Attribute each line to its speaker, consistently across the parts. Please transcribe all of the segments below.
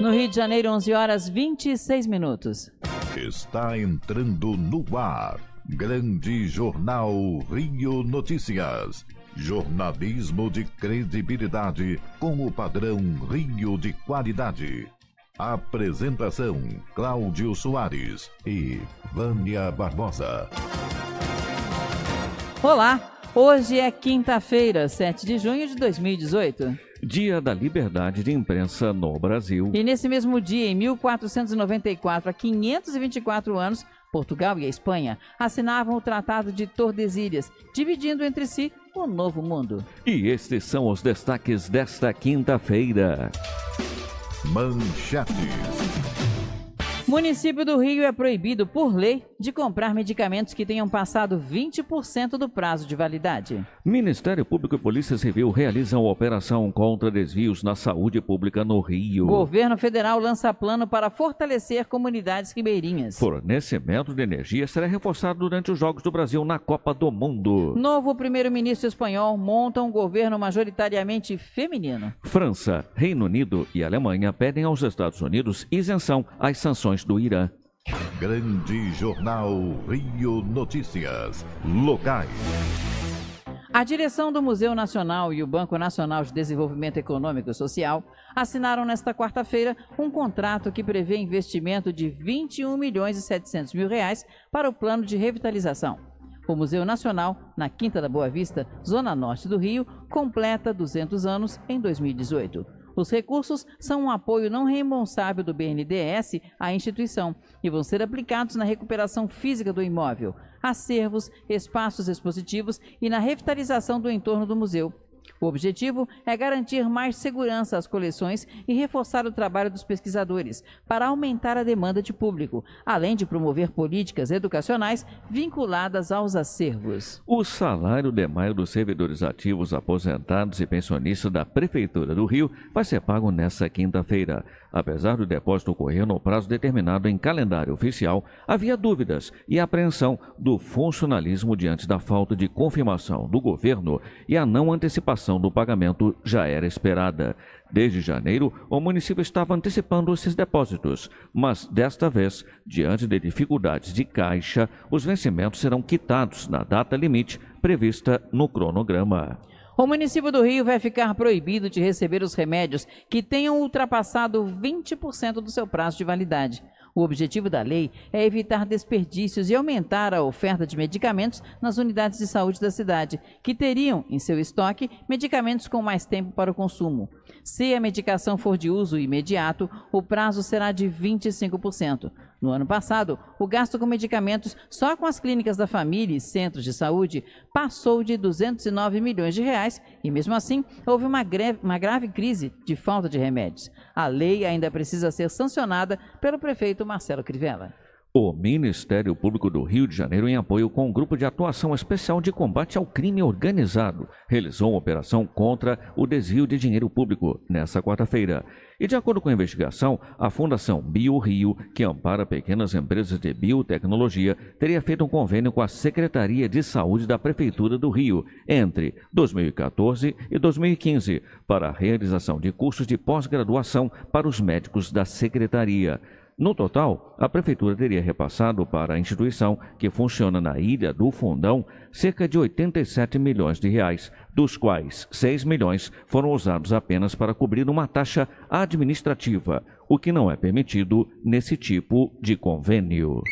Speaker 1: No Rio de Janeiro, 11 horas 26 minutos.
Speaker 2: Está entrando no ar. Grande Jornal Rio Notícias. Jornalismo de credibilidade com o padrão Rio de qualidade. Apresentação: Cláudio Soares e Vânia Barbosa.
Speaker 1: Olá, hoje é quinta-feira, 7 de junho de 2018.
Speaker 3: Dia da Liberdade de Imprensa no Brasil.
Speaker 1: E nesse mesmo dia, em 1494, há 524 anos, Portugal e a Espanha assinavam o Tratado de Tordesilhas, dividindo entre si o Novo Mundo.
Speaker 3: E estes são os destaques desta quinta-feira.
Speaker 2: Manchetes.
Speaker 1: Município do Rio é proibido, por lei, de comprar medicamentos que tenham passado 20% do prazo de validade.
Speaker 3: Ministério Público e Polícia Civil realizam operação contra desvios na saúde pública no Rio.
Speaker 1: Governo Federal lança plano para fortalecer comunidades ribeirinhas.
Speaker 3: Fornecimento de energia será reforçado durante os Jogos do Brasil na Copa do Mundo.
Speaker 1: Novo primeiro-ministro espanhol monta um governo majoritariamente feminino.
Speaker 3: França, Reino Unido e Alemanha pedem aos Estados Unidos isenção às sanções do Irã.
Speaker 2: Grande Jornal Rio Notícias. Locais.
Speaker 1: A direção do Museu Nacional e o Banco Nacional de Desenvolvimento Econômico e Social assinaram nesta quarta-feira um contrato que prevê investimento de 21 milhões e 700 mil reais para o plano de revitalização. O Museu Nacional, na Quinta da Boa Vista, zona norte do Rio, completa 200 anos em 2018. Os recursos são um apoio não reembolsável do BNDES à instituição e vão ser aplicados na recuperação física do imóvel, acervos, espaços expositivos e na revitalização do entorno do museu. O objetivo é garantir mais segurança às coleções e reforçar o trabalho dos pesquisadores, para aumentar a demanda de público, além de promover políticas educacionais vinculadas aos acervos.
Speaker 3: O salário de maio dos servidores ativos, aposentados e pensionistas da Prefeitura do Rio vai ser pago nesta quinta-feira. Apesar do depósito ocorrer no prazo determinado em calendário oficial, havia dúvidas e apreensão do funcionalismo diante da falta de confirmação do governo e a não antecipação do pagamento já era esperada. Desde janeiro, o município estava antecipando esses depósitos, mas desta vez, diante de dificuldades de caixa, os vencimentos serão quitados na data limite prevista no cronograma.
Speaker 1: O município do Rio vai ficar proibido de receber os remédios que tenham ultrapassado 20% do seu prazo de validade. O objetivo da lei é evitar desperdícios e aumentar a oferta de medicamentos nas unidades de saúde da cidade, que teriam em seu estoque medicamentos com mais tempo para o consumo. Se a medicação for de uso imediato, o prazo será de 25%. No ano passado, o gasto com medicamentos só com as clínicas da família e centros de saúde passou de 209 milhões de reais e, mesmo assim, houve uma, greve, uma grave crise de falta de remédios. A lei ainda precisa ser sancionada pelo prefeito Marcelo Crivella.
Speaker 3: O Ministério Público do Rio de Janeiro, em apoio com o Grupo de Atuação Especial de Combate ao Crime Organizado, realizou uma operação contra o desvio de dinheiro público nesta quarta-feira. E, de acordo com a investigação, a Fundação BioRio, que ampara pequenas empresas de biotecnologia, teria feito um convênio com a Secretaria de Saúde da Prefeitura do Rio entre 2014 e 2015 para a realização de cursos de pós-graduação para os médicos da Secretaria. No total, a Prefeitura teria repassado para a instituição, que funciona na Ilha do Fundão, cerca de 87 milhões de reais, dos quais 6 milhões foram usados apenas para cobrir uma taxa administrativa, o que não é permitido nesse tipo de convênio.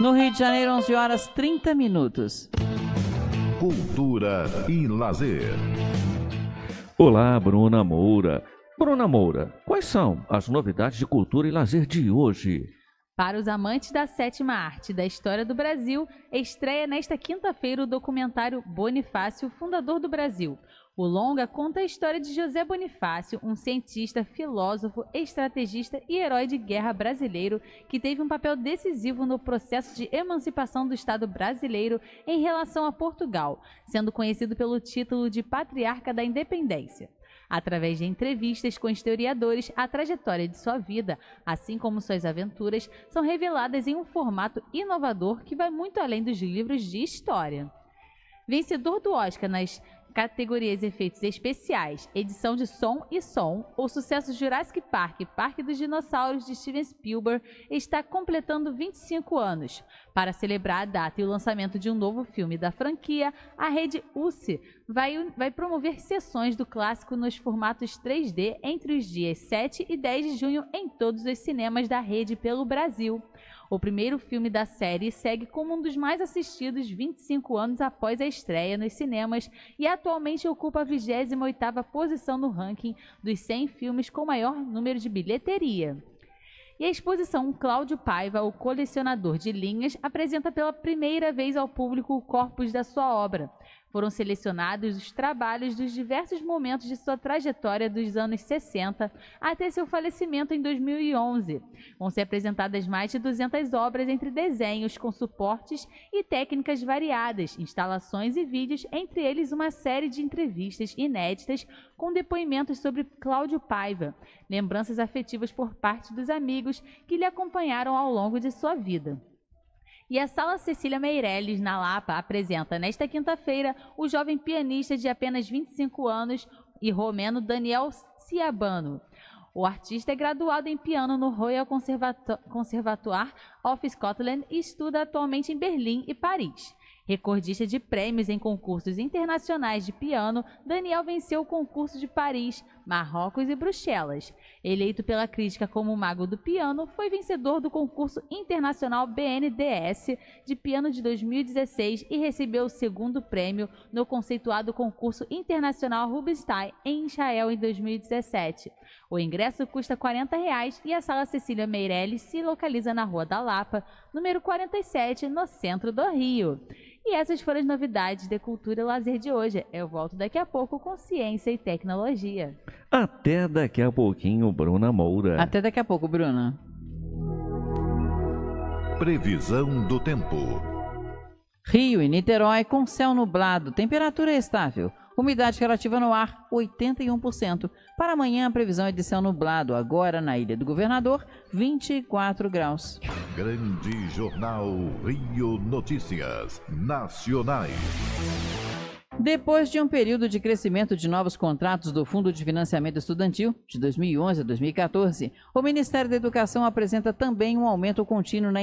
Speaker 1: No Rio de Janeiro, 11 horas 30 minutos.
Speaker 2: Cultura e lazer.
Speaker 3: Olá, Bruna Moura. Bruna Moura, quais são as novidades de cultura e lazer de hoje?
Speaker 4: Para os amantes da sétima arte da história do Brasil, estreia nesta quinta-feira o documentário Bonifácio, Fundador do Brasil. O longa conta a história de José Bonifácio, um cientista, filósofo, estrategista e herói de guerra brasileiro que teve um papel decisivo no processo de emancipação do Estado brasileiro em relação a Portugal, sendo conhecido pelo título de Patriarca da Independência. Através de entrevistas com historiadores, a trajetória de sua vida, assim como suas aventuras, são reveladas em um formato inovador que vai muito além dos livros de história. Vencedor do Oscar nas categorias efeitos especiais, edição de som e som, o sucesso Jurassic Park, Parque dos Dinossauros de Steven Spielberg, está completando 25 anos. Para celebrar a data e o lançamento de um novo filme da franquia, a rede UCI vai, vai promover sessões do clássico nos formatos 3D entre os dias 7 e 10 de junho em todos os cinemas da rede pelo Brasil. O primeiro filme da série segue como um dos mais assistidos 25 anos após a estreia nos cinemas e atualmente ocupa a 28ª posição no ranking dos 100 filmes com maior número de bilheteria. E a exposição Cláudio Paiva, o colecionador de linhas, apresenta pela primeira vez ao público o corpus da sua obra. Foram selecionados os trabalhos dos diversos momentos de sua trajetória dos anos 60 até seu falecimento em 2011. Vão ser apresentadas mais de 200 obras entre desenhos com suportes e técnicas variadas, instalações e vídeos, entre eles uma série de entrevistas inéditas com depoimentos sobre Cláudio Paiva, lembranças afetivas por parte dos amigos que lhe acompanharam ao longo de sua vida. E a Sala Cecília Meirelles, na Lapa, apresenta nesta quinta-feira o jovem pianista de apenas 25 anos e romeno Daniel Ciabano. O artista é graduado em piano no Royal Conservatoire of Scotland e estuda atualmente em Berlim e Paris. Recordista de prêmios em concursos internacionais de piano, Daniel venceu o concurso de Paris, Marrocos e Bruxelas. Eleito pela crítica como o mago do piano, foi vencedor do concurso internacional BNDS de piano de 2016 e recebeu o segundo prêmio no conceituado concurso internacional Rubinstein em Israel em 2017. O ingresso custa 40 reais e a Sala Cecília Meirelles se localiza na Rua da Lapa, número 47, no centro do Rio. E essas foram as novidades de cultura e lazer de hoje. Eu volto daqui a pouco com ciência e tecnologia.
Speaker 3: Até daqui a pouquinho, Bruna Moura.
Speaker 1: Até daqui a pouco, Bruna.
Speaker 2: Previsão do tempo.
Speaker 1: Rio e Niterói com céu nublado, temperatura estável. Umidade relativa no ar, 81%. Para amanhã, a previsão é de céu nublado. Agora, na Ilha do Governador, 24 graus.
Speaker 2: Grande Jornal Rio Notícias. Nacionais.
Speaker 1: Depois de um período de crescimento de novos contratos do Fundo de Financiamento Estudantil, de 2011 a 2014, o Ministério da Educação apresenta também um aumento contínuo na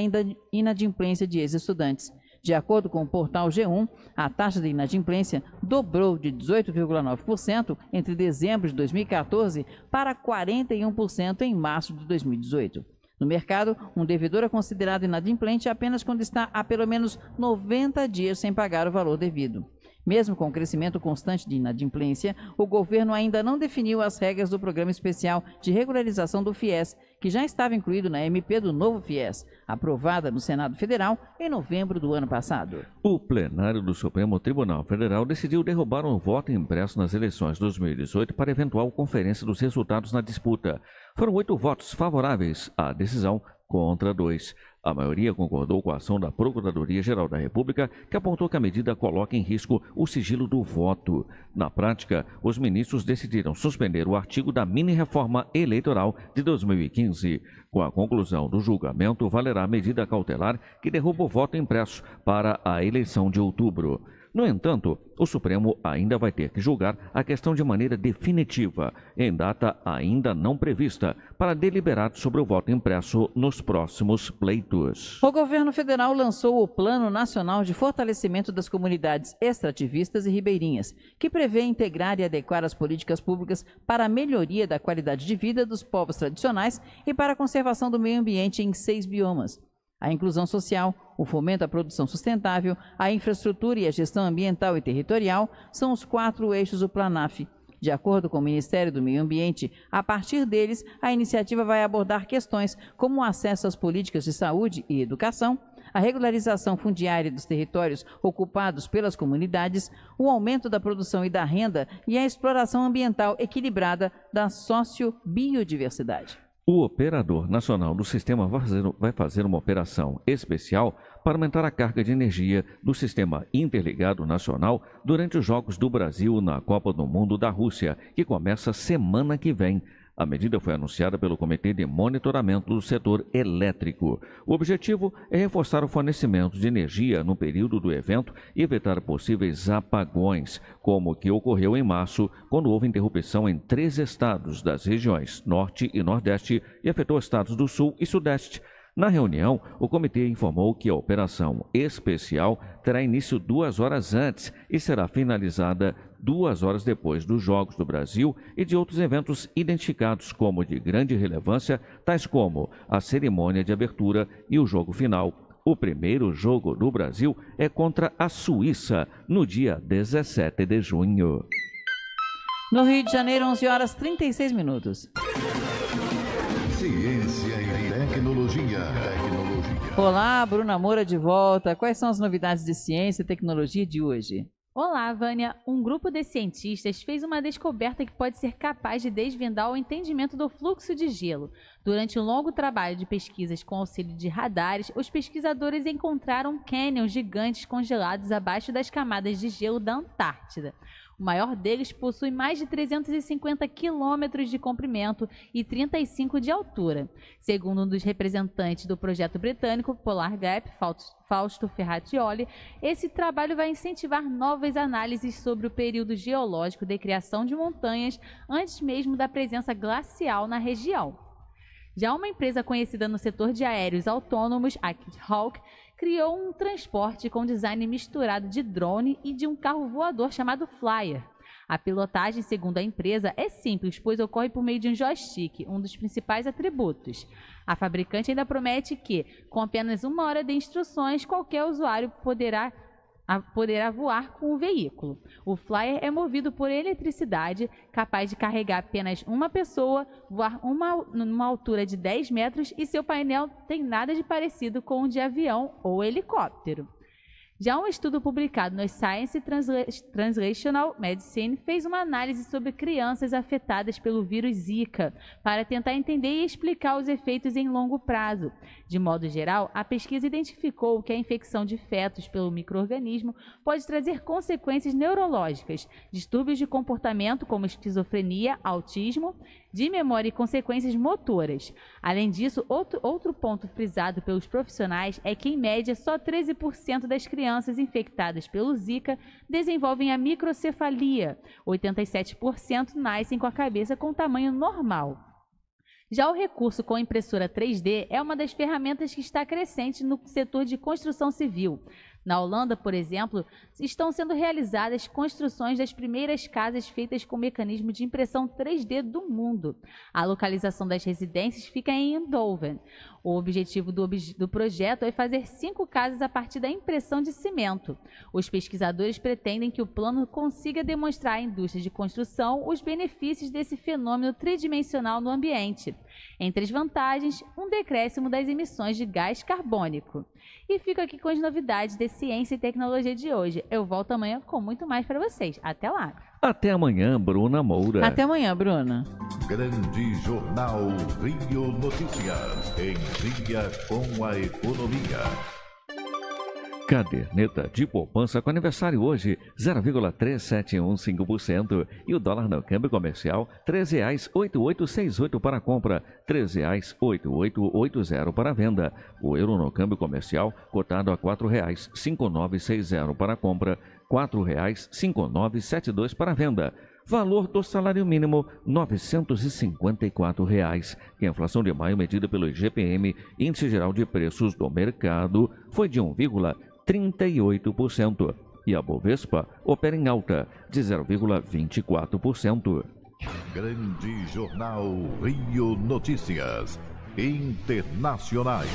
Speaker 1: inadimplência de ex-estudantes. De acordo com o portal G1, a taxa de inadimplência dobrou de 18,9% entre dezembro de 2014 para 41% em março de 2018. No mercado, um devedor é considerado inadimplente apenas quando está há pelo menos 90 dias sem pagar o valor devido. Mesmo com o crescimento constante de inadimplência, o governo ainda não definiu as regras do Programa Especial de Regularização do FIES, que já estava incluído na MP do novo FIES, aprovada no Senado Federal em novembro do ano passado.
Speaker 3: O plenário do Supremo Tribunal Federal decidiu derrubar um voto impresso nas eleições de 2018 para eventual conferência dos resultados na disputa. Foram oito votos favoráveis à decisão contra dois. A maioria concordou com a ação da Procuradoria-Geral da República, que apontou que a medida coloca em risco o sigilo do voto. Na prática, os ministros decidiram suspender o artigo da mini-reforma eleitoral de 2015. Com a conclusão do julgamento, valerá a medida cautelar que derruba o voto impresso para a eleição de outubro. No entanto, o Supremo ainda vai ter que julgar a questão de maneira definitiva, em data ainda não prevista, para deliberar sobre o voto impresso nos próximos pleitos.
Speaker 1: O governo federal lançou o Plano Nacional de Fortalecimento das Comunidades Extrativistas e Ribeirinhas, que prevê integrar e adequar as políticas públicas para a melhoria da qualidade de vida dos povos tradicionais e para a conservação do meio ambiente em seis biomas a inclusão social, o fomento à produção sustentável, a infraestrutura e a gestão ambiental e territorial são os quatro eixos do Planaf. De acordo com o Ministério do Meio Ambiente, a partir deles, a iniciativa vai abordar questões como o acesso às políticas de saúde e educação, a regularização fundiária dos territórios ocupados pelas comunidades, o aumento da produção e da renda e a exploração ambiental equilibrada da sociobiodiversidade.
Speaker 3: O operador nacional do sistema vai fazer uma operação especial para aumentar a carga de energia do sistema interligado nacional durante os Jogos do Brasil na Copa do Mundo da Rússia, que começa semana que vem. A medida foi anunciada pelo Comitê de Monitoramento do Setor Elétrico. O objetivo é reforçar o fornecimento de energia no período do evento e evitar possíveis apagões, como o que ocorreu em março, quando houve interrupção em três estados das regiões Norte e Nordeste e afetou estados do Sul e Sudeste. Na reunião, o comitê informou que a operação especial terá início duas horas antes e será finalizada duas horas depois dos Jogos do Brasil e de outros eventos identificados como de grande relevância, tais como a cerimônia de abertura e o jogo final. O primeiro jogo do Brasil é contra a Suíça, no dia 17 de junho.
Speaker 1: No Rio de Janeiro, 11 horas 36 minutos.
Speaker 2: Ciência e tecnologia. Tecnologia.
Speaker 1: Olá, Bruna Moura de volta. Quais são as novidades de ciência e tecnologia de hoje?
Speaker 4: Olá, Vânia. Um grupo de cientistas fez uma descoberta que pode ser capaz de desvendar o entendimento do fluxo de gelo. Durante um longo trabalho de pesquisas com auxílio de radares, os pesquisadores encontraram cânions gigantes congelados abaixo das camadas de gelo da Antártida. O maior deles possui mais de 350 quilômetros de comprimento e 35 de altura. Segundo um dos representantes do projeto britânico Polar Gap, Fausto Ferratioli, esse trabalho vai incentivar novas análises sobre o período geológico de criação de montanhas antes mesmo da presença glacial na região. Já uma empresa conhecida no setor de aéreos autônomos, a Hawk, criou um transporte com design misturado de drone e de um carro voador chamado Flyer. A pilotagem, segundo a empresa, é simples, pois ocorre por meio de um joystick, um dos principais atributos. A fabricante ainda promete que, com apenas uma hora de instruções, qualquer usuário poderá poderá voar com o veículo. O Flyer é movido por eletricidade, capaz de carregar apenas uma pessoa, voar uma, numa altura de 10 metros e seu painel tem nada de parecido com o de avião ou helicóptero. Já um estudo publicado no Science Translational Medicine fez uma análise sobre crianças afetadas pelo vírus Zika, para tentar entender e explicar os efeitos em longo prazo. De modo geral, a pesquisa identificou que a infecção de fetos pelo microorganismo pode trazer consequências neurológicas, distúrbios de comportamento como esquizofrenia, autismo, de memória e consequências motoras. Além disso, outro, outro ponto frisado pelos profissionais é que, em média, só 13% das crianças infectadas pelo Zika desenvolvem a microcefalia. 87% nascem com a cabeça com tamanho normal. Já o recurso com impressora 3D é uma das ferramentas que está crescente no setor de construção civil. Na Holanda, por exemplo, estão sendo realizadas construções das primeiras casas feitas com mecanismo de impressão 3D do mundo. A localização das residências fica em Eindhoven. O objetivo do, do, projeto é fazer cinco casas a partir da impressão de cimento. Os pesquisadores pretendem que o plano consiga demonstrar à indústria de construção os benefícios desse fenômeno tridimensional no ambiente. Entre as vantagens, um decréscimo das emissões de gás carbônico. E fico aqui com as novidades de ciência e tecnologia de hoje. Eu volto amanhã com muito mais para vocês. Até lá!
Speaker 3: Até amanhã, Bruna Moura.
Speaker 1: Até amanhã, Bruna.
Speaker 2: Grande Jornal Rio Notícias. Em dia com a economia.
Speaker 3: Caderneta de poupança com aniversário hoje, 0,3715%. E o dólar no câmbio comercial, R$ 3,8868 para compra, R$ 3,8880 para venda. O euro no câmbio comercial, cotado a R$ 4,5960 para compra, R$ 4,5972 para venda. Valor do salário mínimo, 954 reais. E a inflação de maio medida pelo IGPM, Índice Geral de Preços do Mercado, foi de 1,38%. E a Bovespa opera em alta, de 0,24%.
Speaker 2: Grande Jornal Rio Notícias. Internacionais.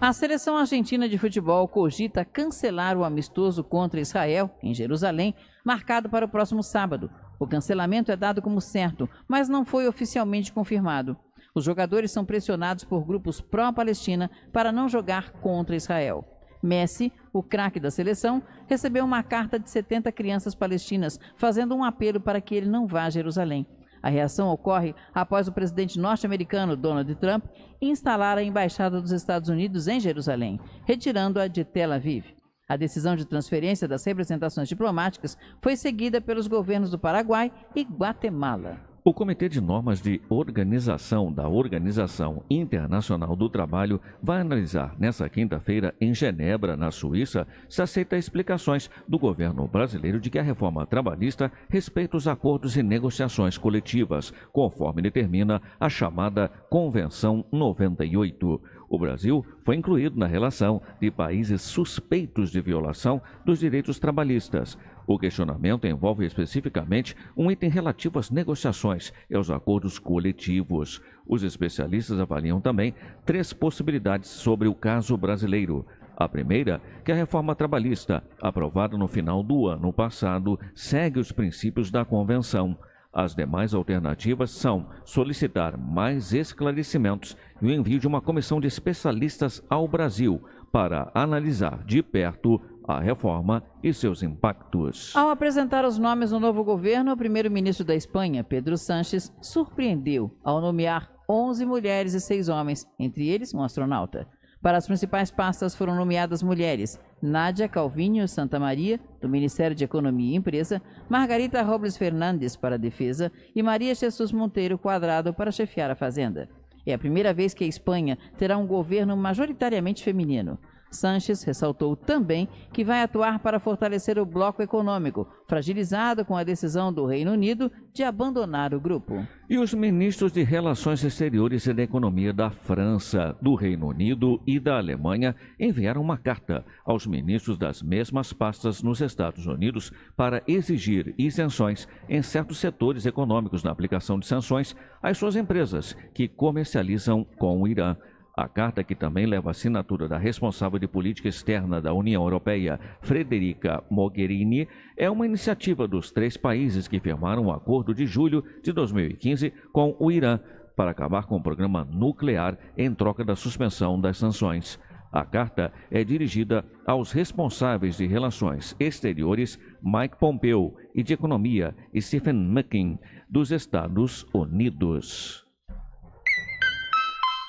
Speaker 1: A seleção argentina de futebol cogita cancelar o amistoso contra Israel, em Jerusalém, marcado para o próximo sábado. O cancelamento é dado como certo, mas não foi oficialmente confirmado. Os jogadores são pressionados por grupos pró-Palestina para não jogar contra Israel. Messi, o craque da seleção, recebeu uma carta de 70 crianças palestinas fazendo um apelo para que ele não vá a Jerusalém. A reação ocorre após o presidente norte-americano Donald Trump instalar a embaixada dos Estados Unidos em Jerusalém, retirando-a de Tel Aviv. A decisão de transferência das representações diplomáticas foi seguida pelos governos do Paraguai e Guatemala.
Speaker 3: O Comitê de Normas de Organização da Organização Internacional do Trabalho vai analisar nesta quinta-feira em Genebra, na Suíça, se aceita explicações do governo brasileiro de que a reforma trabalhista respeita os acordos e negociações coletivas, conforme determina a chamada Convenção 98. O Brasil foi incluído na relação de países suspeitos de violação dos direitos trabalhistas. O questionamento envolve especificamente um item relativo às negociações e aos acordos coletivos. Os especialistas avaliam também três possibilidades sobre o caso brasileiro. A primeira, que a reforma trabalhista, aprovada no final do ano passado, segue os princípios da Convenção. As demais alternativas são solicitar mais esclarecimentos e o envio de uma comissão de especialistas ao Brasil para analisar de perto a reforma e seus impactos.
Speaker 1: Ao apresentar os nomes do novo governo, o primeiro-ministro da Espanha, Pedro Sánchez, surpreendeu ao nomear 11 mulheres e 6 homens, entre eles um astronauta. Para as principais pastas foram nomeadas mulheres Nádia Calvinho Santa Maria, do Ministério de Economia e Empresa, Margarita Robles Fernandes para a Defesa e Maria Jesus Monteiro Quadrado para chefiar a Fazenda. É a primeira vez que a Espanha terá um governo majoritariamente feminino. Sanches ressaltou também que vai atuar para fortalecer o bloco econômico, fragilizado com a decisão do Reino Unido de abandonar o grupo.
Speaker 3: E os ministros de Relações Exteriores e da Economia da França, do Reino Unido e da Alemanha enviaram uma carta aos ministros das mesmas pastas nos Estados Unidos para exigir isenções em certos setores econômicos na aplicação de sanções às suas empresas que comercializam com o Irã. A carta, que também leva a assinatura da responsável de política externa da União Europeia, Frederica Mogherini, é uma iniciativa dos três países que firmaram o um acordo de julho de 2015 com o Irã para acabar com o programa nuclear em troca da suspensão das sanções. A carta é dirigida aos responsáveis de relações exteriores Mike Pompeo e de economia Stephen Mckin dos Estados Unidos.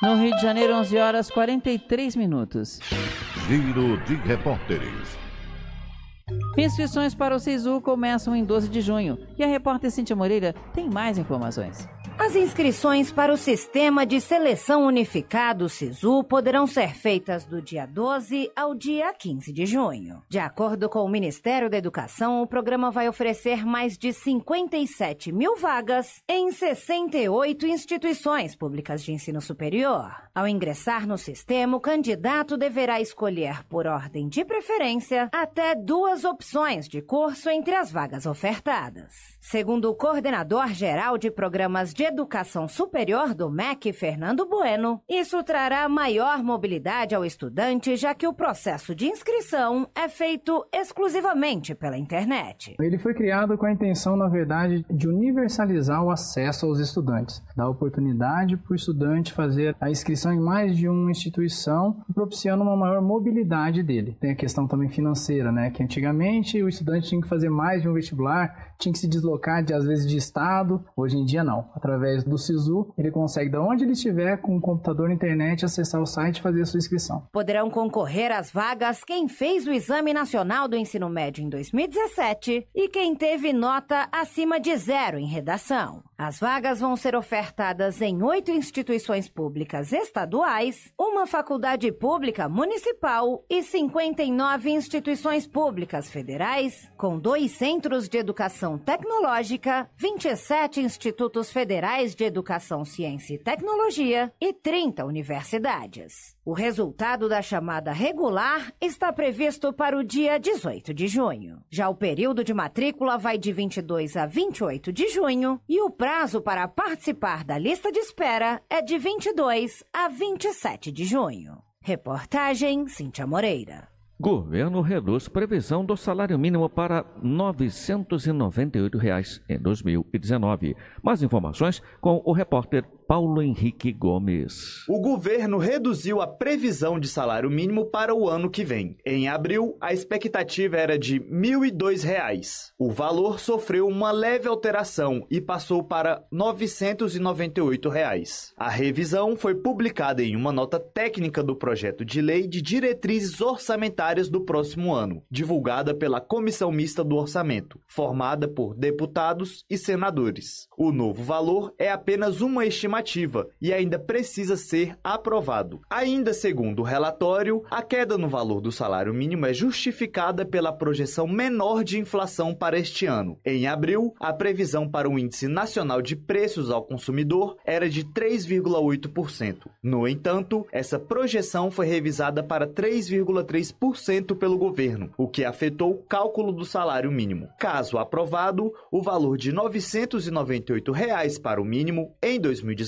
Speaker 1: No Rio de Janeiro, 11 horas 43 minutos.
Speaker 2: Giro de repórteres.
Speaker 1: Inscrições para o SISU começam em 12 de junho e a repórter Cintia Moreira tem mais informações.
Speaker 5: As inscrições para o Sistema de Seleção Unificado SISU poderão ser feitas do dia 12 ao dia 15 de junho. De acordo com o Ministério da Educação, o programa vai oferecer mais de 57 mil vagas em 68 instituições públicas de ensino superior. Ao ingressar no sistema, o candidato deverá escolher, por ordem de preferência, até duas opções de curso entre as vagas ofertadas. Segundo o coordenador geral de programas de educação superior do MEC, Fernando Bueno, isso trará maior mobilidade ao estudante, já que o processo de inscrição é feito exclusivamente pela internet.
Speaker 6: Ele foi criado com a intenção, na verdade, de universalizar o acesso aos estudantes, dar oportunidade para o estudante fazer a inscrição em mais de uma instituição, propiciando uma maior mobilidade dele. Tem a questão também financeira, né? Que antigamente o estudante tinha que fazer mais de um vestibular, tinha que se deslocar de às vezes de estado, hoje em dia não. Através do SISU, ele consegue, de onde ele estiver, com o computador internet, acessar o site e fazer a sua inscrição.
Speaker 5: Poderão concorrer às vagas quem fez o Exame Nacional do Ensino Médio em 2017 e quem teve nota acima de zero em redação. As vagas vão ser ofertadas em oito instituições públicas estaduais, uma faculdade pública municipal e 59 instituições públicas federais, com dois centros de educação tecnológica, 27 institutos federais de educação, ciência e tecnologia e 30 universidades. O resultado da chamada regular está previsto para o dia 18 de junho. Já o período de matrícula vai de 22 a 28 de junho e o prazo para participar da lista de espera é de 22 a 27 de junho. Reportagem Cíntia Moreira.
Speaker 3: Governo reduz previsão do salário mínimo para 998 reais em 2019. Mais informações com o repórter Paulo Henrique Gomes.
Speaker 7: O governo reduziu a previsão de salário mínimo para o ano que vem. Em abril, a expectativa era de R$ 1.002. O valor sofreu uma leve alteração e passou para 998 reais. A revisão foi publicada em uma nota técnica do projeto de lei de diretrizes orçamentárias do próximo ano, divulgada pela Comissão Mista do Orçamento, formada por deputados e senadores. O novo valor é apenas uma estimativa e ainda precisa ser aprovado. Ainda segundo o relatório, a queda no valor do salário mínimo é justificada pela projeção menor de inflação para este ano. Em abril, a previsão para o Índice Nacional de Preços ao Consumidor era de 3,8%. No entanto, essa projeção foi revisada para 3,3% pelo governo, o que afetou o cálculo do salário mínimo. Caso aprovado, o valor de 998 reais para o mínimo em 2019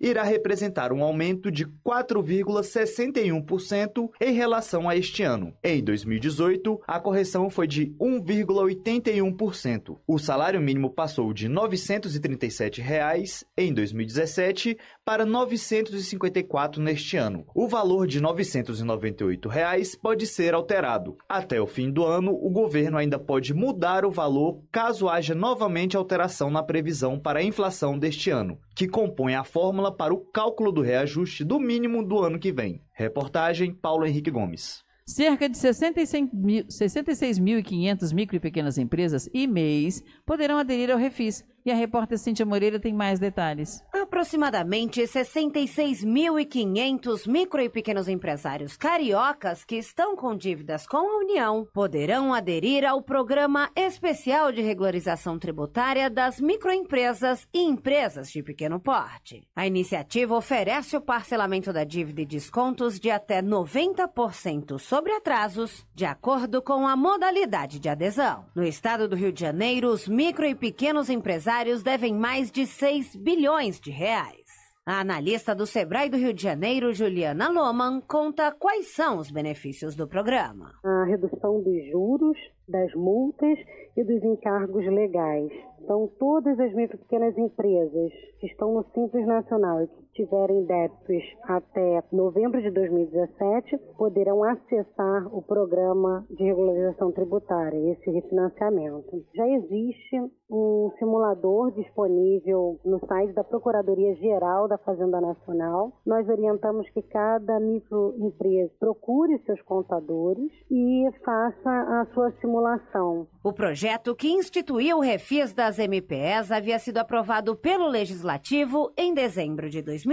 Speaker 7: irá representar um aumento de 4,61% em relação a este ano. Em 2018, a correção foi de 1,81%. O salário mínimo passou de 937 reais em 2017 para R$ 954 neste ano. O valor de 998 reais pode ser alterado. Até o fim do ano, o governo ainda pode mudar o valor caso haja novamente alteração na previsão para a inflação deste ano, que compõe a fórmula para o cálculo do reajuste do mínimo do ano que vem. Reportagem Paulo Henrique Gomes.
Speaker 1: Cerca de 66.500 micro e pequenas empresas e MEIs poderão aderir ao Refis. E a repórter Cíntia Moreira tem mais detalhes.
Speaker 5: Aproximadamente 66.500 micro e pequenos empresários cariocas que estão com dívidas com a União poderão aderir ao Programa Especial de Regularização Tributária das Microempresas e Empresas de Pequeno Porte. A iniciativa oferece o parcelamento da dívida e descontos de até 90% sobre atrasos, de acordo com a modalidade de adesão. No estado do Rio de Janeiro, os micro e pequenos empresários devem mais de 6 bilhões de reais. A analista do Sebrae do Rio de Janeiro, Juliana Loman, conta quais são os benefícios do programa.
Speaker 8: A redução dos juros, das multas e dos encargos legais. Então, todas as micro pequenas empresas que estão no Simples Nacional e que tiverem débitos até novembro de 2017 poderão acessar o programa de regularização tributária, esse refinanciamento. Já existe um simulador disponível no site da Procuradoria Geral da Fazenda Nacional. Nós orientamos que cada microempresa procure seus contadores e faça a sua simulação.
Speaker 5: O projeto que instituiu o refis das MPS havia sido aprovado pelo Legislativo em dezembro de 2017,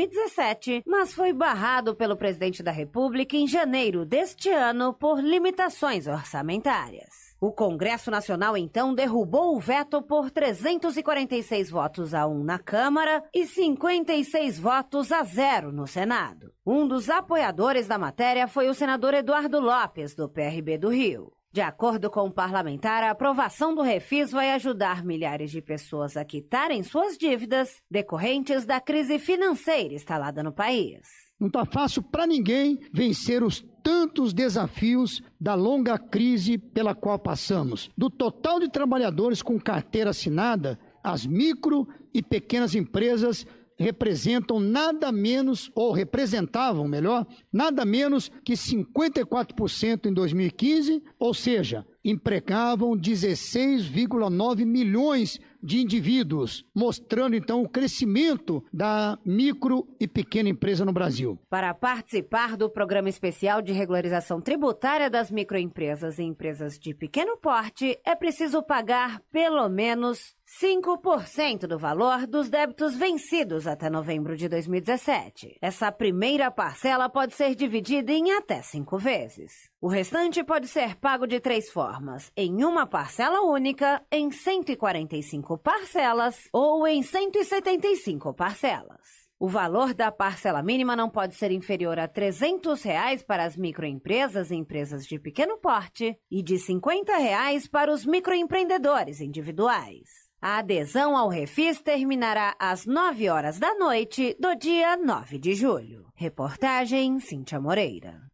Speaker 5: mas foi barrado pelo presidente da República em janeiro deste ano por limitações orçamentárias. O Congresso Nacional então derrubou o veto por 346 votos a 1 na Câmara e 56 votos a 0 no Senado. Um dos apoiadores da matéria foi o senador Eduardo Lopes, do PRB do Rio. De acordo com o parlamentar, a aprovação do refis vai ajudar milhares de pessoas a quitarem suas dívidas decorrentes da crise financeira instalada no país.
Speaker 9: Não está fácil para ninguém vencer os tantos desafios da longa crise pela qual passamos. Do total de trabalhadores com carteira assinada, as micro e pequenas empresas representam nada menos, ou representavam melhor, nada menos que 54% em 2015, ou seja, empregavam 16,9 milhões de indivíduos, mostrando então o crescimento da micro e pequena empresa no Brasil.
Speaker 5: Para participar do Programa Especial de Regularização Tributária das Microempresas e Empresas de Pequeno Porte, é preciso pagar pelo menos 5% do valor dos débitos vencidos até novembro de 2017. Essa primeira parcela pode ser dividida em até cinco vezes. O restante pode ser pago de três formas: em uma parcela única, em 145 parcelas ou em 175 parcelas. O valor da parcela mínima não pode ser inferior a 300 reais para as microempresas e empresas de pequeno porte e de 50 reais para os microempreendedores individuais. A adesão ao Refis terminará às 9 horas da noite do dia 9 de julho. Reportagem Cíntia Moreira.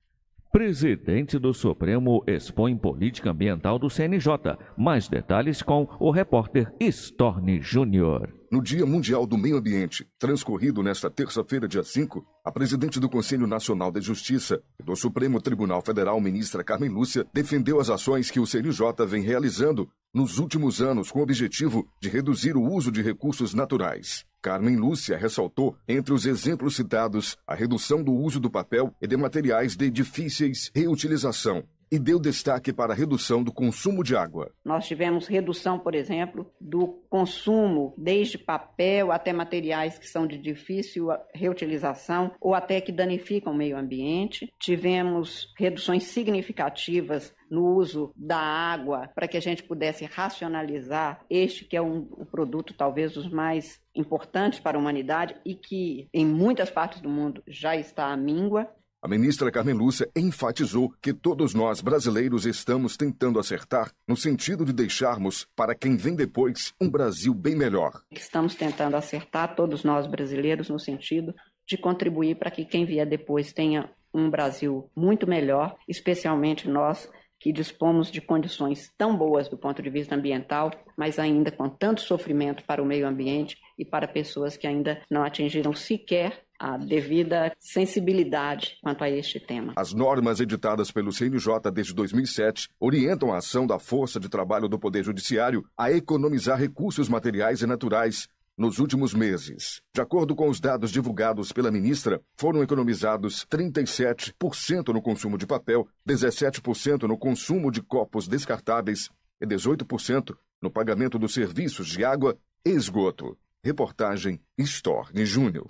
Speaker 3: Presidente do Supremo expõe política ambiental do CNJ. Mais detalhes com o repórter Storni Júnior.
Speaker 10: No Dia Mundial do Meio Ambiente, transcorrido nesta terça-feira, dia 5, a presidente do Conselho Nacional de Justiça e do Supremo Tribunal Federal, ministra Carmen Lúcia, defendeu as ações que o CNJ vem realizando nos últimos anos com o objetivo de reduzir o uso de recursos naturais. Carmen Lúcia ressaltou, entre os exemplos citados, a redução do uso do papel e de materiais de difíceis reutilização, e deu destaque para a redução do consumo de água.
Speaker 11: Nós tivemos redução, por exemplo, do consumo, desde papel até materiais que são de difícil reutilização ou até que danificam o meio ambiente. Tivemos reduções significativas no uso da água para que a gente pudesse racionalizar este que é um, o produto talvez dos mais importantes para a humanidade e que em muitas partes do mundo já está à míngua.
Speaker 10: A ministra Carmen Lúcia enfatizou que todos nós brasileiros estamos tentando acertar no sentido de deixarmos para quem vem depois um Brasil bem melhor.
Speaker 11: Estamos tentando acertar todos nós brasileiros no sentido de contribuir para que quem vier depois tenha um Brasil muito melhor, especialmente nós que dispomos de condições tão boas do ponto de vista ambiental, mas ainda com tanto sofrimento para o meio ambiente e para pessoas que ainda não atingiram sequer a devida sensibilidade quanto a este tema.
Speaker 10: As normas editadas pelo CNJ desde 2007 orientam a ação da força de trabalho do Poder Judiciário a economizar recursos materiais e naturais nos últimos meses. De acordo com os dados divulgados pela ministra, foram economizados 37% no consumo de papel, 17% no consumo de copos descartáveis e 18% no pagamento dos serviços de água e esgoto. Reportagem Storni Júnior.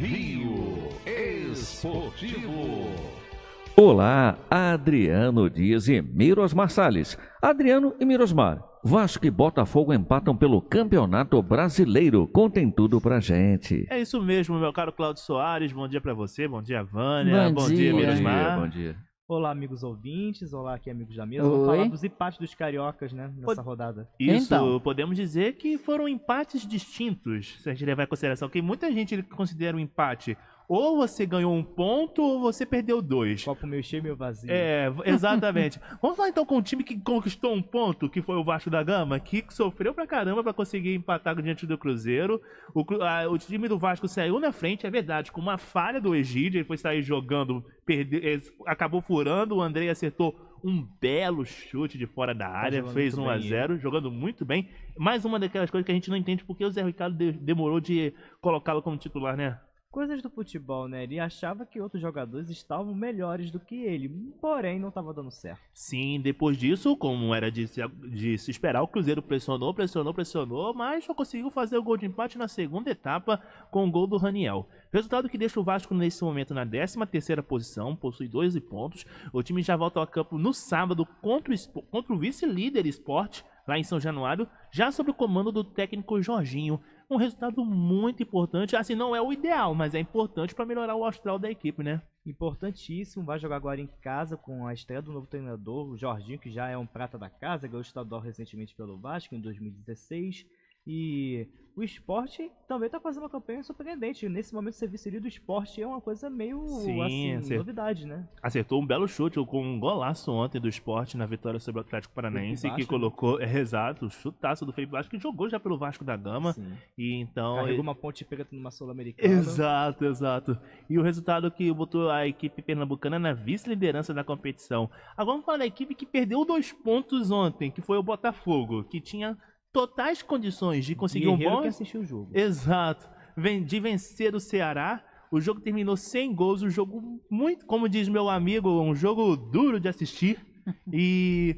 Speaker 2: Rio Esportivo.
Speaker 3: Olá, Adriano Dias e Mirosmar Salles. Adriano e Mirosmar, Vasco e Botafogo empatam pelo Campeonato Brasileiro. Contem tudo pra gente.
Speaker 12: É isso mesmo, meu caro Claudio Soares. Bom dia pra você, bom dia, Vânia.
Speaker 1: Bom
Speaker 12: Bom,
Speaker 1: dia.
Speaker 12: dia,
Speaker 3: Bom
Speaker 12: Mirosmar.
Speaker 3: dia, bom dia.
Speaker 13: Olá, amigos ouvintes. Olá, aqui, amigos da mesa.
Speaker 1: Oi.
Speaker 13: Vamos falar dos empates dos cariocas, né? Nessa
Speaker 12: Pode-
Speaker 13: rodada.
Speaker 12: Isso,
Speaker 1: Então.
Speaker 12: podemos dizer que foram empates distintos, se a gente levar em consideração que muita gente considera um empate ou você ganhou um ponto ou você perdeu dois.
Speaker 13: Copo meio cheio, meio vazio.
Speaker 12: É, exatamente. Vamos falar então com o time que conquistou um ponto, que foi o Vasco da Gama, que sofreu pra caramba pra conseguir empatar diante do Cruzeiro. O, a- o time do Vasco saiu na frente, é verdade, com uma falha do Egídio, ele foi sair jogando, perde, eh, acabou furando, o Andrei acertou um belo chute de fora da área,
Speaker 13: jogando
Speaker 12: fez
Speaker 13: muito
Speaker 12: 1 a
Speaker 13: bem,
Speaker 12: 0 jogando muito bem. Mais uma daquelas coisas que a gente não entende porque o Zé Ricardo de- demorou de colocá-lo como titular, né?
Speaker 13: Coisas do futebol, né? Ele achava que outros jogadores estavam melhores do que ele, porém não estava dando certo.
Speaker 12: Sim, depois disso, como era de se, de se esperar, o Cruzeiro pressionou, pressionou, pressionou, mas só conseguiu fazer o gol de empate na segunda etapa com o gol do Raniel. Resultado que deixa o Vasco nesse momento na 13ª posição, possui 12 pontos. O time já volta ao campo no sábado contra o, contra o vice-líder Sport, lá em São Januário, já sob o comando do técnico Jorginho. Um resultado muito importante, assim, não é o ideal, mas é importante para melhorar o astral da equipe, né?
Speaker 13: Importantíssimo, vai jogar agora em casa com a estreia do novo treinador, o Jorginho, que já é um prata da casa, ganhou o estadual recentemente pelo Vasco em 2016. E o esporte também está fazendo uma campanha surpreendente. Nesse momento, ser vice do esporte é uma coisa meio
Speaker 12: Sim,
Speaker 13: assim, novidade, né?
Speaker 12: acertou um belo chute com um golaço ontem do esporte na vitória sobre o Atlético Paranaense, que
Speaker 13: né?
Speaker 12: colocou, é exato, o chutaço do Felipe Vasco, que jogou já pelo Vasco da Gama,
Speaker 13: Sim.
Speaker 12: e então...
Speaker 13: Carregou uma ponte preta numa Sul-Americana.
Speaker 12: Exato, exato. E o resultado que botou a equipe pernambucana na vice-liderança da competição. Agora vamos falar da equipe que perdeu dois pontos ontem, que foi o Botafogo, que tinha totais condições de conseguir um
Speaker 13: Guerreiro
Speaker 12: bom...
Speaker 13: que assistiu o jogo.
Speaker 12: Exato. De vencer o Ceará. O jogo terminou sem gols, um jogo muito, como diz meu amigo, um jogo duro de assistir. E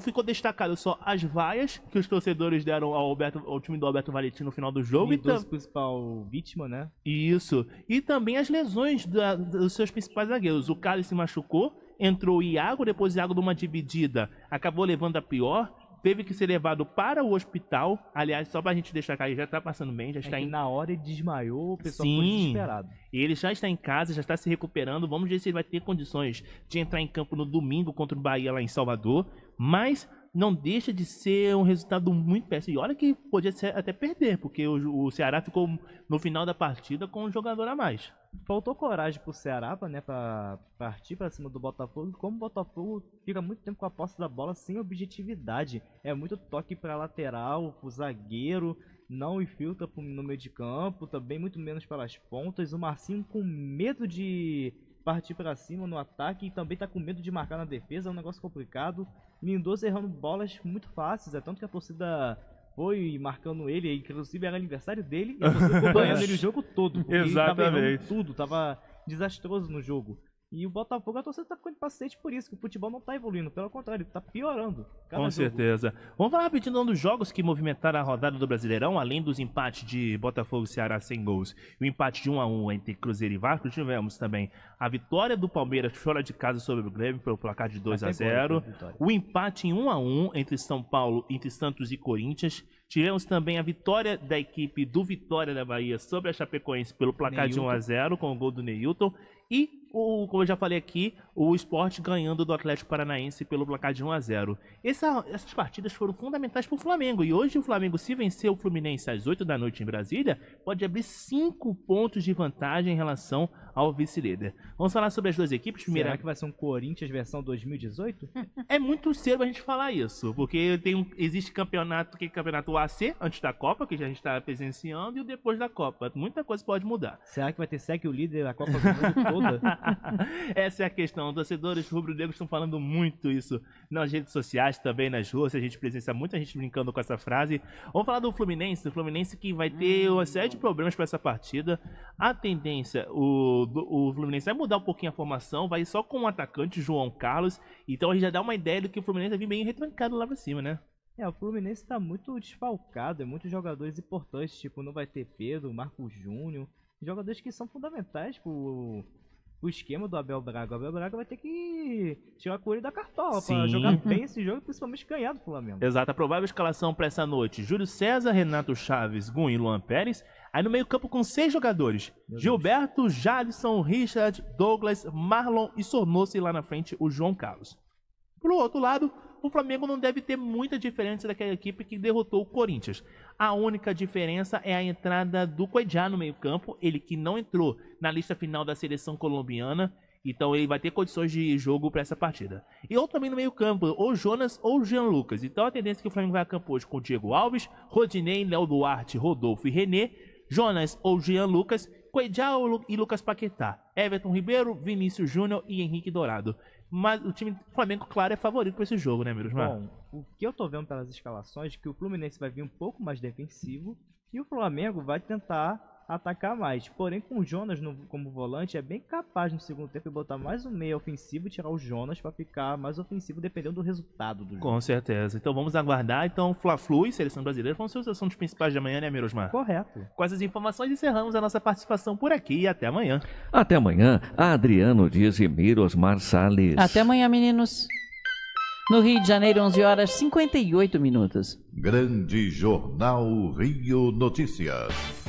Speaker 12: ficou destacado só as vaias que os torcedores deram ao, Alberto, ao time do Alberto Valentim no final do jogo. E tam-
Speaker 13: Mendoza, principal vítima, né?
Speaker 12: isso. E também as lesões da- dos seus principais zagueiros. O Carlos se machucou, entrou o Iago, depois o Iago numa dividida acabou levando a pior. Teve que ser levado para o hospital. Aliás, só pra gente destacar, ele já tá passando bem, já
Speaker 13: É
Speaker 12: está
Speaker 13: que
Speaker 12: em
Speaker 13: na hora ele desmaiou, o pessoal ficou
Speaker 12: Sim.
Speaker 13: desesperado.
Speaker 12: e ele já está em casa, já está se recuperando. Vamos ver se ele vai ter condições de entrar em campo no domingo contra o Bahia lá em Salvador. Mas não deixa de ser um resultado muito péssimo. E olha que podia até perder, porque o, o Ceará ficou no final da partida com um jogador a mais.
Speaker 13: Faltou coragem pro Ceará, pra, né, pra partir pra cima do Botafogo. Como o Botafogo fica muito tempo com a posse da bola sem objetividade. É muito toque pra lateral, pro zagueiro, não infiltra no meio de campo, também muito menos pelas pontas. O Marcinho com medo de partir pra cima no ataque e também tá com medo de marcar na defesa, é um negócio complicado. Lindoso errando bolas muito fáceis, é tanto que a torcida foi marcando ele, inclusive era aniversário dele, e a torcida acompanhando ele o jogo todo. porque ele tava errando
Speaker 12: Exatamente.
Speaker 13: tudo, tava desastroso no jogo. E o Botafogo, a torcida tá ficando paciente por isso, que o futebol não tá evoluindo. Pelo contrário, tá piorando.
Speaker 12: Com certeza. Vamos falar rapidinho um dos jogos que movimentaram a rodada do Brasileirão, além dos empates de Botafogo e Ceará sem gols. E o empate de 1 a 1 entre Cruzeiro e Vasco, tivemos também a vitória do Palmeiras fora de casa sobre o Grêmio pelo placar de 2 a 0. O empate em 1 a 1 entre São Paulo, entre Santos e Corinthians. Tivemos também a vitória da equipe do Vitória da Bahia sobre a Chapecoense pelo placar Neilton. de 1 a 0 com o gol do Neilton. E o, como eu já falei aqui, o esporte ganhando do Atlético Paranaense pelo placar de 1 a 0 Essa, Essas partidas foram fundamentais para o Flamengo. E hoje o Flamengo, se vencer o Fluminense às 8 da noite em Brasília, pode abrir 5 pontos de vantagem em relação ao vice-líder. Vamos falar sobre as duas equipes.
Speaker 13: Primeira... Será que vai ser um Corinthians versão 2018?
Speaker 12: é muito cedo a gente falar isso, porque tem existe campeonato, que é campeonato AC, antes da Copa, que a gente está presenciando, e o depois da Copa. Muita coisa pode mudar.
Speaker 13: Será que vai ter segue o líder da Copa do Mundo toda?
Speaker 12: Essa é a questão. Torcedores rubro-negros estão falando muito isso nas redes sociais, também nas ruas. A gente presencia muita gente brincando com essa frase. Vamos falar do Fluminense. O Fluminense que vai ter uma série de problemas para essa partida. A tendência, o, o Fluminense vai mudar um pouquinho a formação, vai só com o atacante, João Carlos. Então a gente já dá uma ideia do que o Fluminense vai vir bem retrancado lá pra cima, né?
Speaker 13: É, o Fluminense tá muito desfalcado, é muitos jogadores importantes, tipo, não vai ter Pedro, Marco Júnior, jogadores que são fundamentais pro, o esquema do Abel Braga. O Abel Braga vai ter que tirar a coelho da cartola para jogar bem esse jogo e principalmente ganhar do Flamengo.
Speaker 12: Exato. A provável escalação para essa noite: Júlio César, Renato Chaves, Gun e Luan Pérez. Aí no meio-campo com seis jogadores: Meu Gilberto, Deus. Jadson, Richard, Douglas, Marlon e Sornoso. E lá na frente o João Carlos. Pro outro lado, o Flamengo não deve ter muita diferença daquela equipe que derrotou o Corinthians. A única diferença é a entrada do Cuejá no meio-campo, ele que não entrou na lista final da seleção colombiana. Então ele vai ter condições de jogo para essa partida. E ou também no meio-campo, ou Jonas ou Jean Lucas. Então a tendência é que o Flamengo vai a campo hoje com Diego Alves, Rodinei, Léo Duarte, Rodolfo e René, Jonas ou Jean Lucas, Cuejá e Lucas Paquetá, Everton Ribeiro, Vinícius Júnior e Henrique Dourado. Mas o time do Flamengo, claro, é favorito para esse jogo, né, Mirosmar?
Speaker 13: Bom, o que eu tô vendo pelas escalações é que o Fluminense vai vir um pouco mais defensivo e o Flamengo vai tentar atacar mais. Porém, com o Jonas no, como volante, é bem capaz no segundo tempo de botar mais um meio ofensivo e tirar o Jonas para ficar mais ofensivo dependendo do resultado do jogo.
Speaker 12: Com certeza. Então vamos aguardar. Então, Fla-Flu e Seleção Brasileira vão ser os assuntos principais de amanhã, né, Mirosmar?
Speaker 13: Correto.
Speaker 12: Com essas informações, encerramos a nossa participação por aqui e até amanhã.
Speaker 3: Até amanhã, Adriano Dias e Mirosmar Salles.
Speaker 1: Até amanhã, meninos. No Rio de Janeiro, 11 horas 58 minutos.
Speaker 2: Grande Jornal Rio Notícias.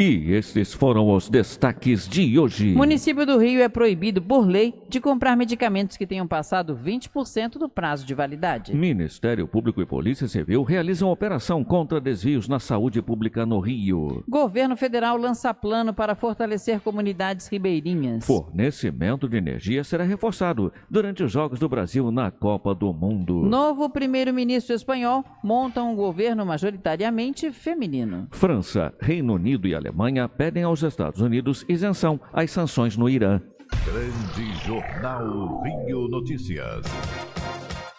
Speaker 3: E estes foram os destaques de hoje.
Speaker 1: Município do Rio é proibido por lei de comprar medicamentos que tenham passado 20% do prazo de validade.
Speaker 3: Ministério Público e Polícia Civil realizam operação contra desvios na saúde pública no Rio.
Speaker 1: Governo Federal lança plano para fortalecer comunidades ribeirinhas.
Speaker 3: Fornecimento de energia será reforçado durante os Jogos do Brasil na Copa do Mundo.
Speaker 1: Novo primeiro-ministro espanhol monta um governo majoritariamente feminino.
Speaker 3: França, Reino Unido e Alemanha Alemanha pedem aos Estados Unidos isenção às sanções no Irã.
Speaker 2: Grande Jornal Rio Notícias.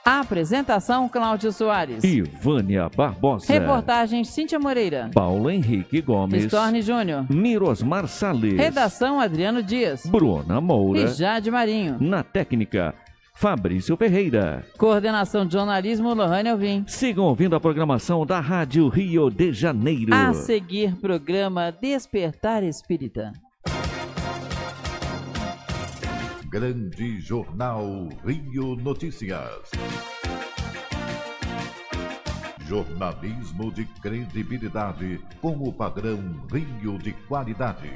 Speaker 1: A apresentação, Cláudio Soares.
Speaker 3: E Vânia Barbosa.
Speaker 1: Reportagem, Cíntia Moreira.
Speaker 3: Paulo Henrique Gomes.
Speaker 1: Storne Júnior.
Speaker 3: Mirosmar Salles.
Speaker 1: Redação, Adriano Dias.
Speaker 3: Bruna Moura.
Speaker 1: E Jade Marinho.
Speaker 3: Na técnica, Fabrício Ferreira.
Speaker 1: Coordenação de jornalismo, Lohane Alvim.
Speaker 3: Sigam ouvindo a programação da Rádio Rio de Janeiro.
Speaker 1: A seguir, programa Despertar Espírita.
Speaker 2: Grande Jornal Rio Notícias. Jornalismo de credibilidade com o padrão Rio de qualidade.